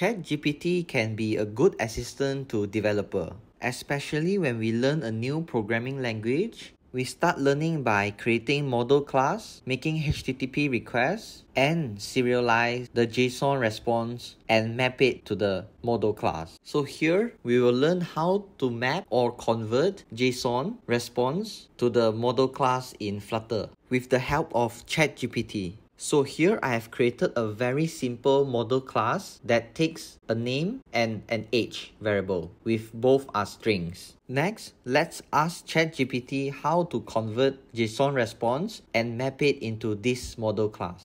ChatGPT can be a good assistant to developer, especially when we learn a new programming language. We start learning by creating model class, making HTTP requests, and serialize the JSON response and map it to the model class. So here, we will learn how to map or convert JSON response to the model class in Flutter with the help of ChatGPT. So here I have created a very simple model class that takes a name and an age variable with both are strings. Next, let's ask ChatGPT how to convert JSON response and map it into this model class.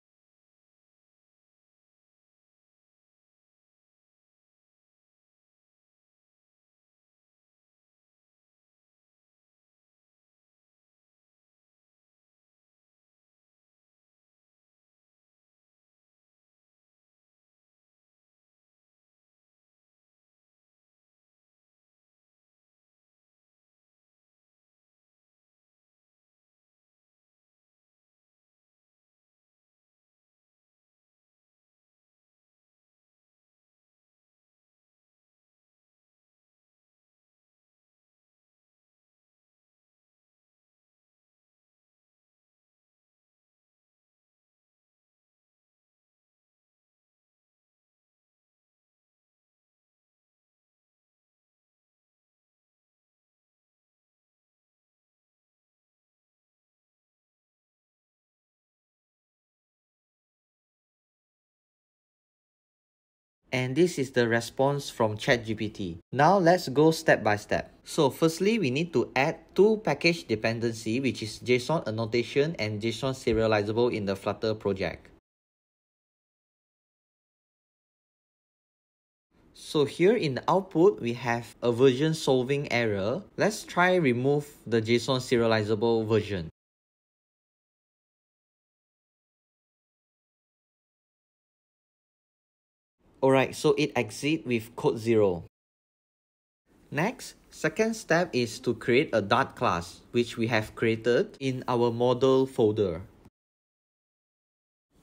And this is the response from ChatGPT. Now let's go step by step. So firstly, we need to add two package dependency which is JSON annotation and JSON serializable in the Flutter project. So here in the output, we have a version solving error. Let's try remove the JSON serializable version. Alright, so it exit with code 0. Next, second step is to create a Dart class, which we have created in our model folder.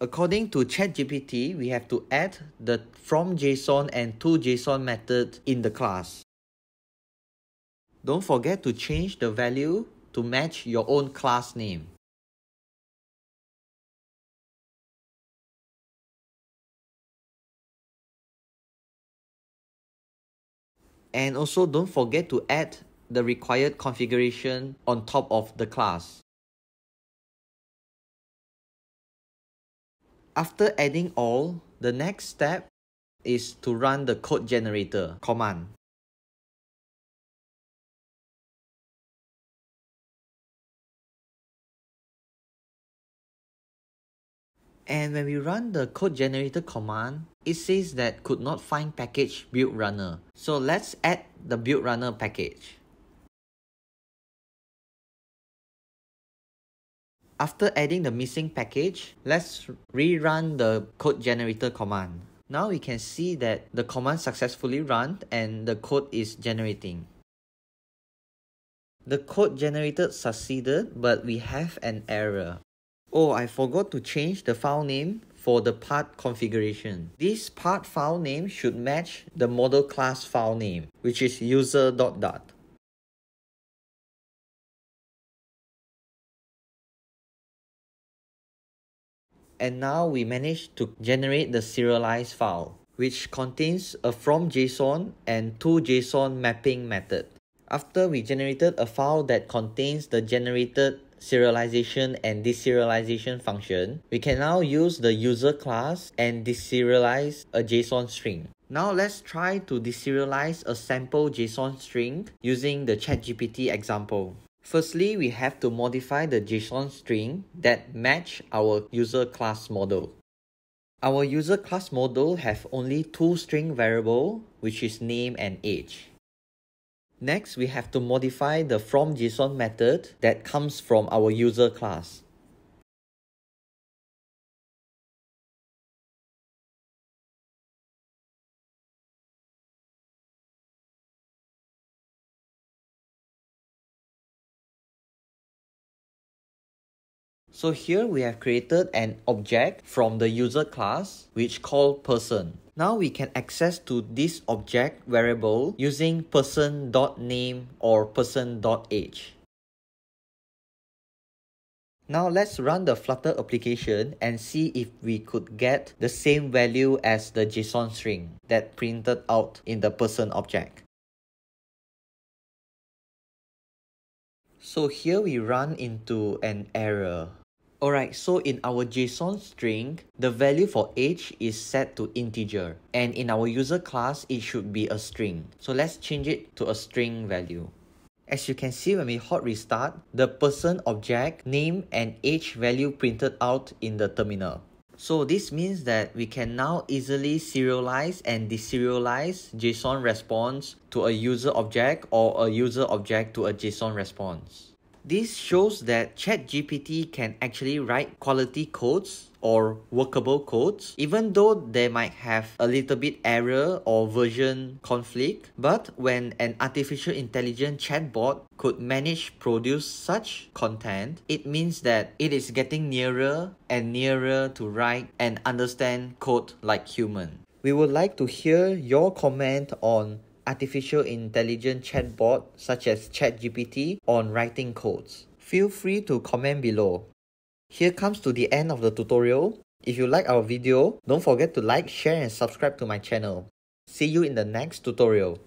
According to ChatGPT, we have to add the from JSON and to JSON method in the class. Don't forget to change the value to match your own class name. And also don't forget to add the required configuration on top of the class. After adding all, the next step is to run the code generator command. And when we run the code generator command, it says that could not find package build runner. So let's add the build runner package. After adding the missing package, let's rerun the code generator command. Now we can see that the command successfully run and the code is generating. The code generated succeeded but we have an error. Oh, I forgot to change the file name for the part configuration. This part file name should match the model class file name, which is user dot dart. And now we managed to generate the serialized file, which contains a from JSON and to JSON mapping method. After we generated a file that contains the generated serialization and deserialization function, we can now use the user class and deserialize a JSON string. Now let's try to deserialize a sample JSON string using the ChatGPT example. Firstly, we have to modify the JSON string that match our user class model. Our user class model have only two string variable, which is name and age. Next, we have to modify the from JSON method that comes from our user class. So here we have created an object from the user class which called person. Now we can access to this object variable using person.name or person.age. Now let's run the Flutter application and see if we could get the same value as the JSON string that printed out in the person object. So here we run into an error. Alright, so in our JSON string, the value for age is set to integer. And in our user class, it should be a string. So let's change it to a string value. As you can see when we hot restart, the person object, name and age value printed out in the terminal. So this means that we can now easily serialize and deserialize JSON response to a user object or a user object to a JSON response. This shows that ChatGPT can actually write quality codes or workable codes, even though they might have a little bit error or version conflict. But when an artificial intelligence chatbot could manage produce such content, it means that it is getting nearer and nearer to write and understand code like human. We would like to hear your comment on artificial intelligence chatbot such as ChatGPT on writing codes. Feel free to comment below. Here comes to the end of the tutorial. If you like our video, don't forget to like, share and subscribe to my channel. See you in the next tutorial.